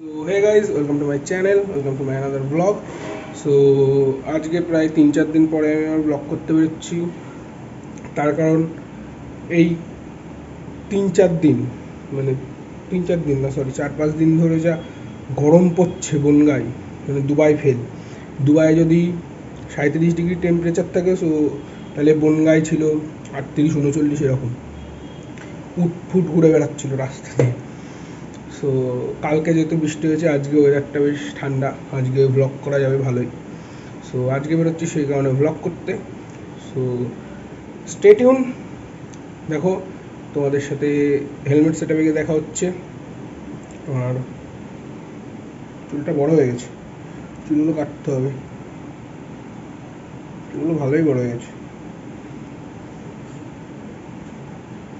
So hey guys welcome to my channel welcome to my another blog so আজকে প্রায় তিন চার দিন পরে আমি আমার ব্লগ করতে পেরেছি তার কারণ এই তিন চার দিন মানে তিন চার দিন না সরি চার পাঁচ দিন ধরে যা গরম পড়ছে বনগাই মানে দুবাই ফেল। দুবাইয়ে যদি সাঁত্রিশ ডিগ্রি টেম্পারেচার থাকে সো তাহলে বনগাই ছিল আটত্রিশ, উনচল্লিশ এরকম। উটফুট ঘুরে বেড়াচ্ছিল রাস্তা দিয়ে। সো কালকে যেহেতু বৃষ্টি হয়েছে, আজকে ওয়েদারটা বেশ ঠান্ডা। আজকে ব্লগ করা যাবে ভালোই। সো আজকে বেরোচ্ছি সেই কারণে ব্লগ করতে। সো স্টেটিউন দেখো, তোমাদের সাথে হেলমেট সেটা গিয়ে দেখা হচ্ছে। আর চুলটা বড় হয়ে গেছে। চুলগুলো কাটতে হবে। চুলগুলো ভালোই বড় হয়ে গেছে।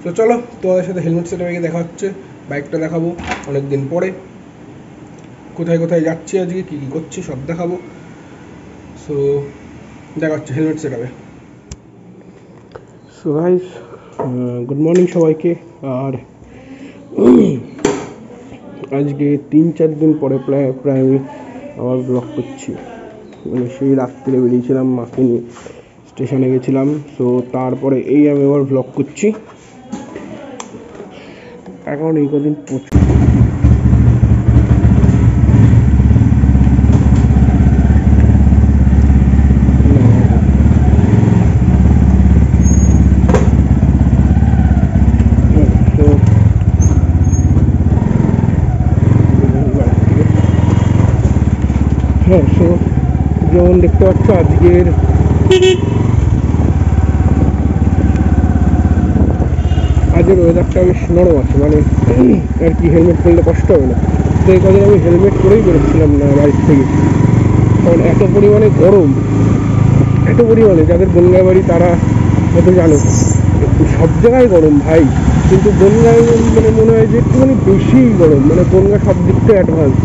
তো চলো, তোমাদের সাথে হেলমেট সেটা দেখা হচ্ছে। বাইকটা দেখাবো অনেক দিন পরে। কোথায় কোথায় যাচ্ছি আজকে, কী কী করছি সব দেখাবো। সো দেখা হচ্ছে হেলমেট সেটাবে সো গাইস গুড মর্নিং সবাইকে। আর আজকে তিন চার দিন পরে প্রায় প্রায় আমি আবার ব্লগ করছি। মানে সেই রাত্রে বেরিয়েছিলাম, মাকে নিয়ে স্টেশনে গেছিলাম। সো তারপরে এই আমি আবার ব্লগ করছি। এখন এই কদিন প্রচুর। হ্যাঁ সো যেমন দেখতে পাচ্ছ আজকের আজকের ওয়েদারটা বেশ নরম আছে মানে আর কি হেলমেট পরলে কষ্ট হবে না। তো এই কদিন আমি হেলমেট পরেই বেরোচ্ছিলাম না বাড়ির থেকে। কারণ এত পরিমাণে গরম, এত পরিমাণে, যাদের বনগাঁ বাড়ি তারা হয়তো জানো সব জায়গায় গরম ভাই। কিন্তু বনগাঁয় মানে মনে হয় যে একটুখানি বেশিই গরম মানে বনগাঁ সব দিক থেকে অ্যাডভান্স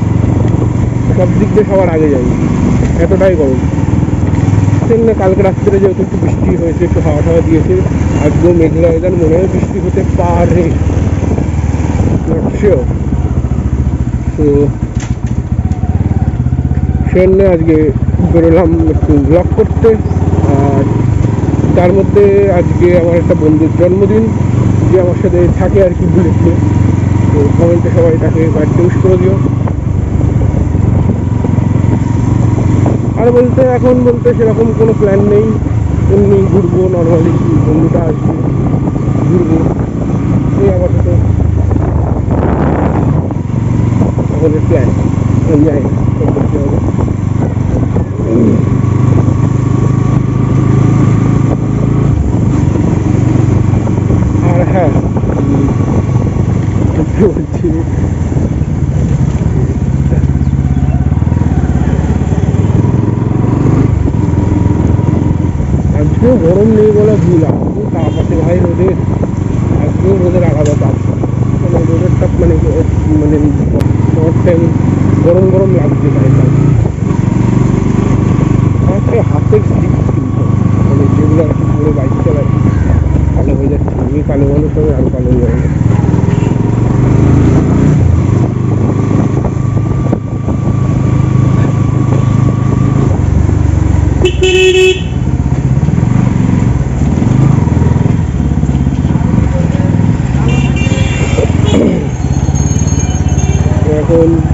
সব দিক দিয়ে সবার আগে যায় এতটাই গরম। সেখানে কালকে রাত্রে যেহেতু একটু বৃষ্টি হয়েছে, একটু হাওয়া টাওয়া দিয়েছে আজকেও মেঘলা ওয়েদার মনে হয় বৃষ্টি হতে পারে। তো সেজন্য আজকে বেরোলাম একটু ব্লগ করতে। আর তার মধ্যে আজকে আমার একটা বন্ধুর জন্মদিন, যে আমার সাথে থাকে আর কি বুলেটে তো কমেন্টে সবাই তাকে বার্থডে উইশ করে দিও। আর বলতে এখন বলতে সেরকম কোনো প্ল্যান নেই। এমনি ঘুরবো নর্মালি বন্ধুটা আসবে, ঘুরবো। এই আপাতত আমাদের প্ল্যান যাই করতে হবে আর হ্যাঁ বলছি আজকেও গরম নেই বলে আজকেও তাপ আছে ভাই রোদের আজকেও রোদের আলাদা তাপ মানে রোদের তাপ মানে মানে টাইম গরম গরম লাগছে ভাই আমাকে হাতের স্লিপ কিনতে মানে যেগুলো আর কি পরে বাইক চালাই, কালো হয়ে যাচ্ছে। আমি কালো মানুষ হবে আরও কালো হয়ে যাবে। এখন টাকা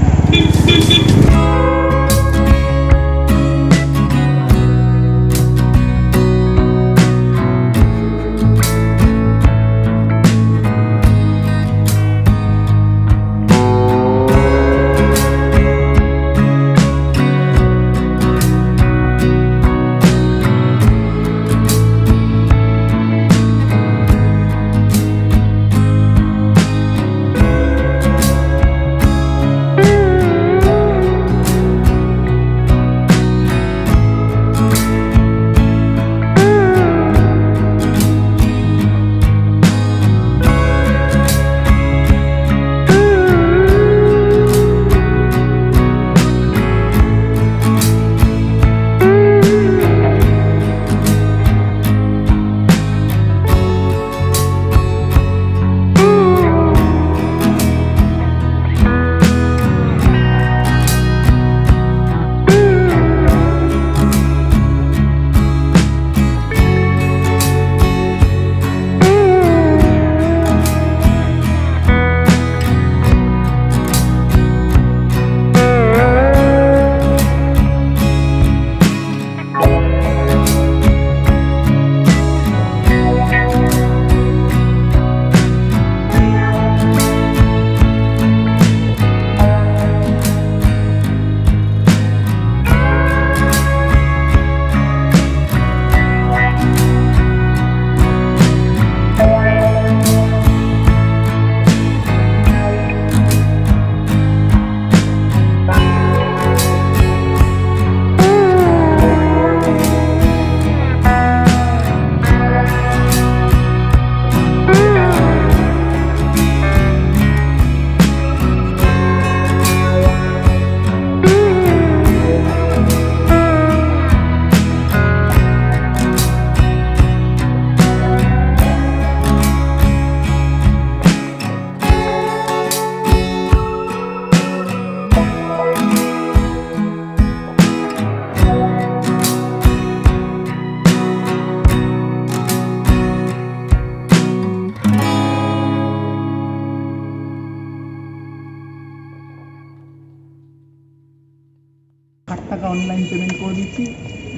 অনলাইন পেমেন্ট করে দিচ্ছি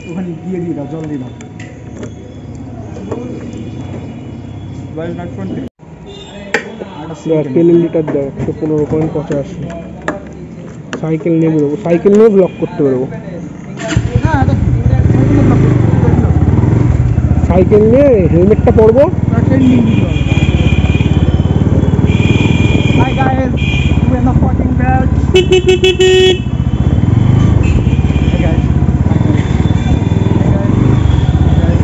ওখানে দিয়ে দিয়ে দাও জল দিয়ে দাও well not PhonePe ten litre দাও একশো পনেরো পয়েন্ট পঁচাশি। সাইকেল নিয়ে বেরোবো সাইকেল নিয়ে ব্লক করতে বেরোবো। সাইকেল নিয়ে হেলমেটটা পরবো। Hi guys, we're not fucking bad. Hey guys. Hi guys. Hey guys.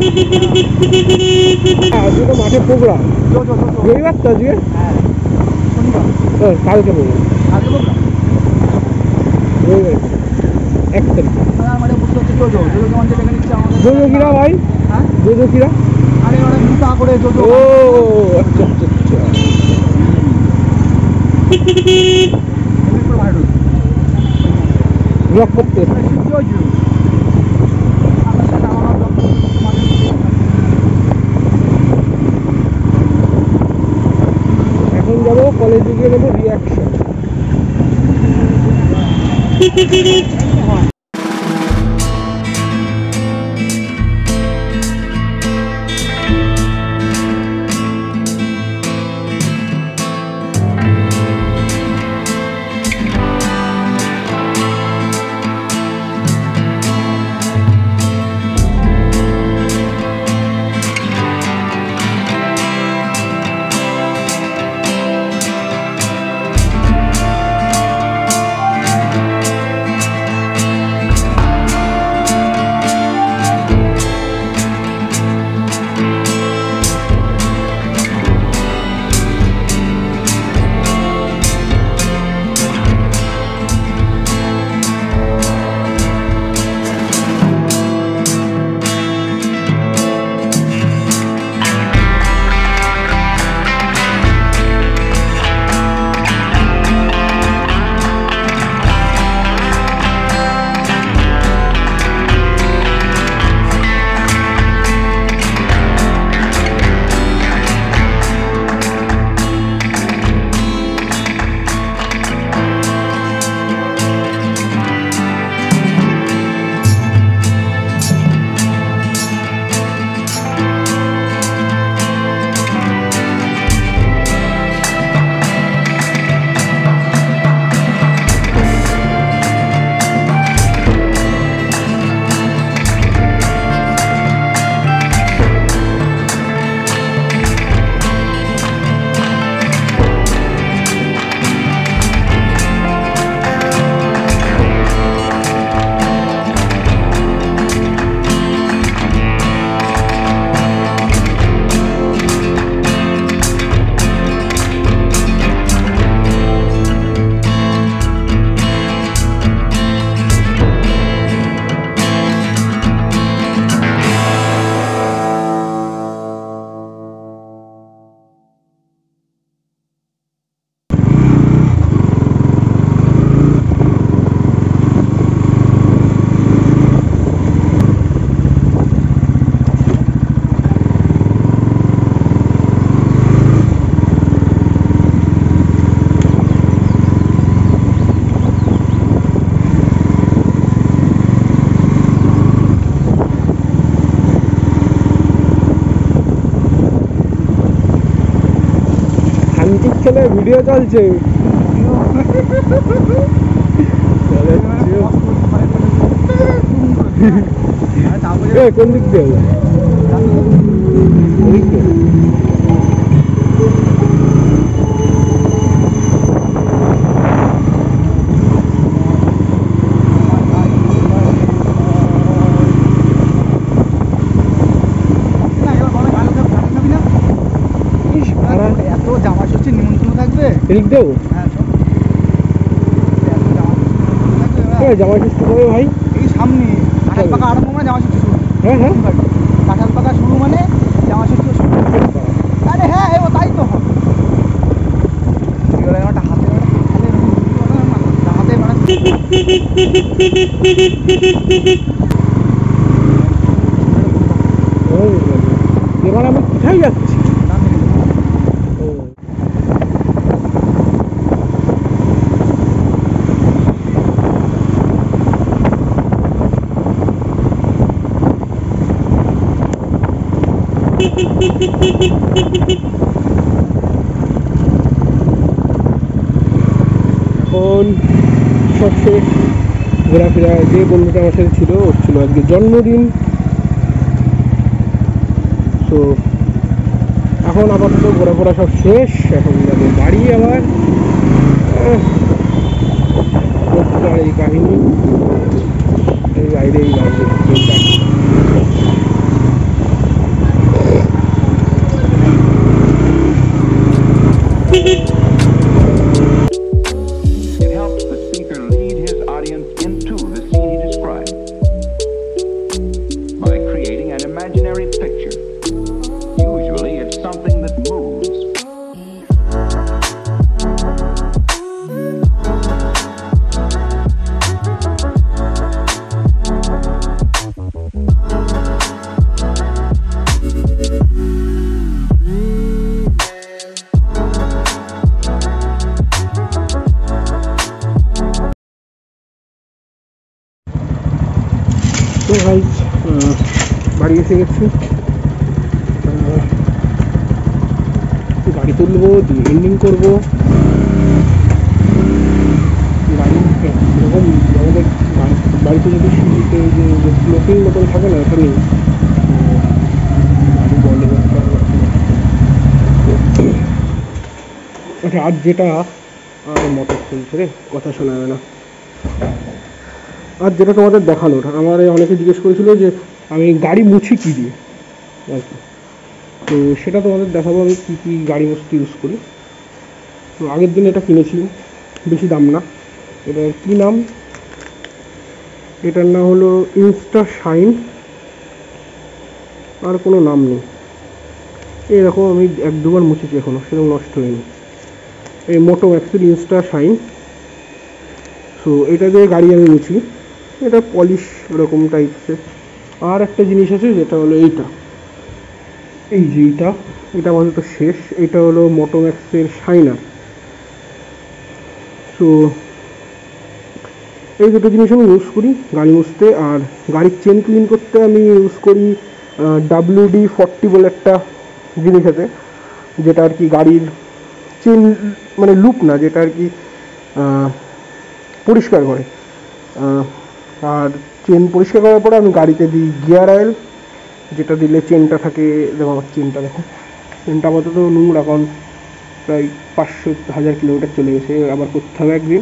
Hey guys. আজকে তো মাঠে প্রোগ্রাম. রবিবার তো আজকে কালকে প্রোগ্রাম রবিবার এক বুঝতে হচ্ছে জোজো কিরা ভাই জোজো কিরা আরে ওরা জুতা করে জোজো ও আচ্ছা আচ্ছা আচ্ছা আমার সাথে আমার ব্লগ মানে এখন যাব কলেজে গিয়ে ভিডিও চলছে। কোন দিক দিয়ে হলো? ওদিক দিয়ে? ইস, ভাড়া। এত জামা ষষ্ঠীর নিমন্ত্রণ থাকবে এদিক দেবো? হ্যাঁ জামা ষষ্ঠী কবে ভাই। এই সামনে কাঁঠাল পাকা আরম্ভ মানে জামা ষষ্ঠী শুরু। হ্যাঁ হ্যাঁ। কাঁঠাল পাকা শুরু মানে জামা ষষ্ঠী শুরু। আরে হ্যাঁ এবার তাই তো হবে। এবার একটা হাতে একটা খালে এরকম ভিডিও বানানো না, হাতে বানানো ও, এবার আমি কোথায় যাচ্ছি দাম মেরে দেবো। ও এখন সব শেষ ঘোরাফেরা যে বন্ধুটা আমার সাথে ছিল, ওর ছিল আজকে জন্মদিন। তো এখন আপাতত ঘোরাফেরা সব শেষ, এখন যাব বাড়ি আবার। এই কাহিনী। এই বাইরে এই বাইরে। ভাই বাড়ি এসে গেছি। গাড়ি তুলবো, দিয়ে এন্ডিং করব। গাড়ি, এরকম বাড়িতে যদি সিঁড়িতে যে ফ্লোটিং মতন থাকে না ওখানে আজ যেটা, আর মোটর চলছে রে, কথা শোনা যায় না। আর যেটা তোমাদের দেখানোর আমার অনেকে জিজ্ঞেস করেছিল যে আমি গাড়ি মুছি কী দিয়ে? আর কি। তো সেটা তোমাদের দেখাবো আমি কী কী গাড়ি মুছতে ইউজ করি। তো আগের দিন এটা কিনেছি বেশি দাম না। এটার কী নাম? এটার নাম হলো ইনস্টা শাইন আর কোনো নাম নেই। এরকম আমি এক দুবার মুছেছি এখনও সেরকম নষ্ট হয়নি। এই মোটো ম্যাক্সের ইনস্টা শাইন সো এটা দিয়ে গাড়ি আমি মুছি এটা পলিশ এরকম টাইপসের আর একটা জিনিস আছে যেটা হলো এইটা। এই যে এইটা, এটা আমাদের শেষ। এটা হলো মোটোম্যাক্সের শাইনার সো এই দুটো জিনিস আমি ইউজ করি গাড়ি মুছতে। আর গাড়ির চেন ক্লিন করতে আমি ইউজ করি ডাব্লিউডি ফর্টি বলে একটা জিনিস আছে, যেটা আর কি গাড়ির চেন মানে লুপ না, যেটা আর কি পরিষ্কার করে। আর চেন পরিষ্কার করার পরে আমি গাড়িতে দিই গিয়ার অয়েল যেটা দিলে চেনটা থাকে, দেখো আমার চেনটা দেখো। চেনটা আপাতত নোংরা, কারণ প্রায় পাঁচশো হাজার কিলোমিটার চলে গেছে, আবার করতে হবে একদিন।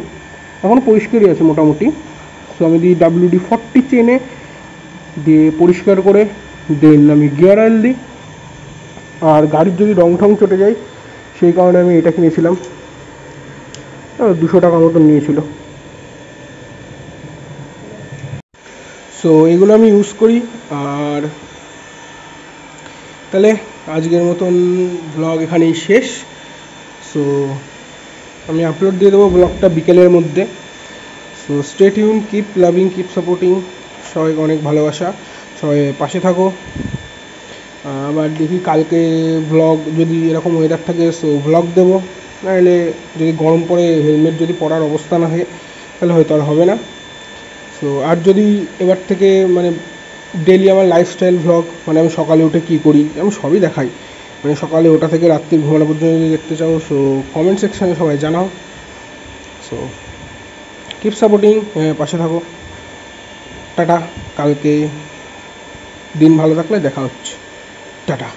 এখন পরিষ্কারই আছে মোটামুটি। সো আমি দিই ডাব্লিউডি ফর্টি চেনে দিয়ে পরিষ্কার করে দেন আমি গিয়ার অয়েল দিই। আর গাড়ির যদি রং ঠং চটে যায়, সেই কারণে আমি এটা কিনেছিলাম। দুশো টাকা মতন নিয়েছিল। সো এগুলো আমি ইউজ করি। আর তাহলে আজকের মতন ব্লগ এখানেই শেষ। সো আমি আপলোড দিয়ে দেবো ব্লগটা বিকেলের মধ্যে। So stay tune keep loving keep supporting সবাইকে অনেক ভালোবাসা। সবাই পাশে থাকো। আবার দেখি কালকে ব্লগ যদি এরকম ওয়েদার থাকে সো ব্লগ দেবো। নাহলে যদি গরম পড়ে হেলমেট যদি পরার অবস্থা না থাকে, তাহলে হয়তো আর হবে না। সো আর যদি এবার থেকে মানে ডেলি আমার লাইফস্টাইল ভ্লগ মানে আমি সকালে উঠে কী করি, আমি সবই দেখাই। মানে সকালে ওটা থেকে রাত্রি ঘুমানো পর্যন্ত যদি দেখতে চাও সো কমেন্ট সেকশানে সবাই জানাও। সো কিপ সাপোর্টিং পাশে থাকো। টাটা, কালকে দিন ভালো থাকলে দেখা হচ্ছে। টাটা।